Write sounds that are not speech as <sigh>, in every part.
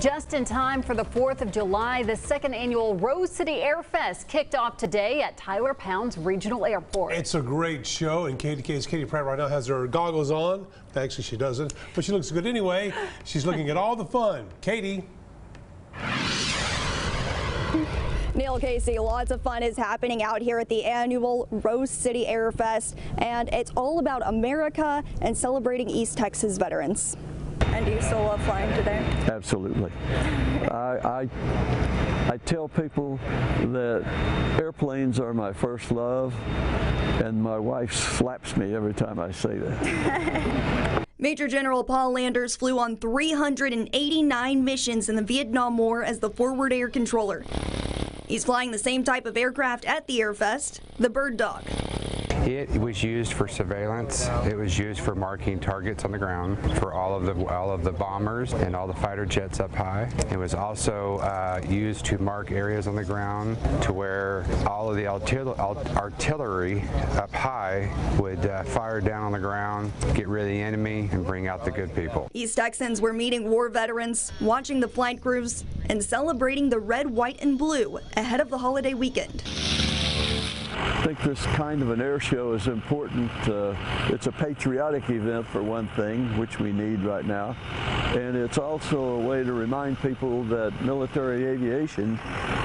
Just in time for the 4th of July, the second annual Rose City Air Fest kicked off today at Tyler Pounds Regional Airport. It's a great show, and KETK's Katie Pratt right now has her goggles on. Actually, she doesn't, but she looks good anyway. She's looking at all the fun. Katie. Neil Casey, lots of fun is happening out here at the annual Rose City Air Fest, and it's all about America and celebrating East Texas veterans. And do you still love flying today? Absolutely. I, I, I tell people that airplanes are my first love, and my wife slaps me every time I say that. <laughs> Major General Paul Landers flew on 389 missions in the Vietnam War as the forward air controller. He's flying the same type of aircraft at the Airfest, the Bird Dog. It was used for surveillance. It was used for marking targets on the ground for all of the all of the bombers and all the fighter jets up high. It was also uh, used to mark areas on the ground to where all of the artil artillery up high would uh, fire down on the ground, get rid of the enemy, and bring out the good people. East Texans were meeting war veterans, watching the flight crews, and celebrating the red, white, and blue ahead of the holiday weekend. I think this kind of an air show is important. Uh, it's a patriotic event for one thing, which we need right now, and it's also a way to remind people that military aviation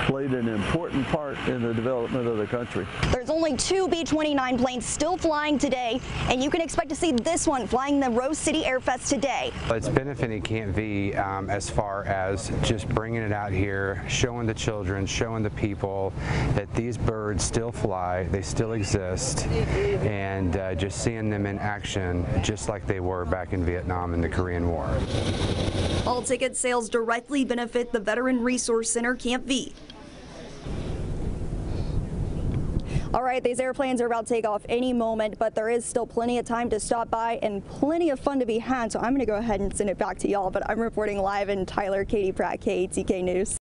played an important part in the development of the country. There's only two B-29 planes still flying today, and you can expect to see this one flying the Rose City Air Fest today. It's benefiting Camp V um, as far as just bringing it out here, showing the children, showing the people that these birds still fly, they still exist, and uh, just seeing them in action just like they were back in Vietnam and the Korean War. All ticket sales directly benefit the Veteran Resource Center Camp V. All right, these airplanes are about to take off any moment, but there is still plenty of time to stop by and plenty of fun to be had. So I'm going to go ahead and send it back to y'all. But I'm reporting live in Tyler, Katie Pratt, KETK News.